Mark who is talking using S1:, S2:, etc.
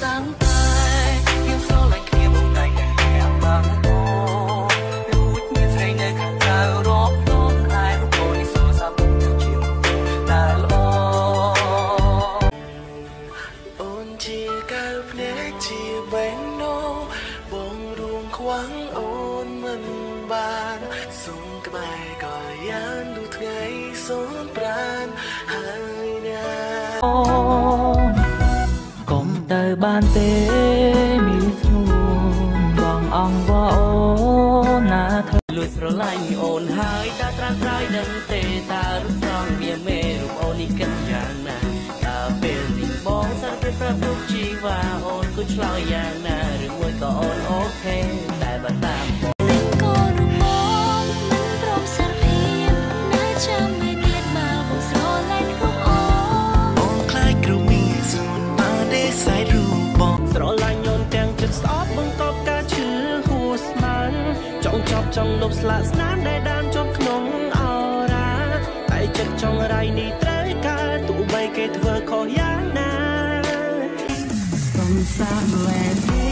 S1: សាំតែខ្ញុំស្រឡាញ់គ្នាបងតែតែបានអូលួចមានស្រីនៅខាងក្រៅរកដងឯរូបអូននេះសូសាប់ជាតែល្អអូនជាកៅភ្នែកជាបេងណូបងរួមខ្វាំងអូនមិនបានសុំក្បែរក៏យ៉ាងលូថ្ងៃសូនប្រានហើយណាអូកុំទៅ បានទេមានស្នួនបងអង្វរអូនណាធ្វើលួចស្រឡាញ់អូនហើយតើត្រាស់ត្រៃដឹងទេតើរូបស្រងវាមេរូបអូននេះគិតយ៉ាងណាតើពេលនេះបងសិនពេលប្រាប់រូបជីវ៉ាអូនគួរឆ្លើយយ៉ាងណាឬមួយក៏អូនអូខេ ចិត្តស្អប់បង្កប់ការឈឺហួស្មានចង់ចាប់ចង់លុបស្លាកស្នាមដែលដានជាប់ក្នុងអរ៉ាតែចិត្តចង់រៃនេះត្រូវការទោះបីគេធ្វើខុសយ៉ាងណា From somewhere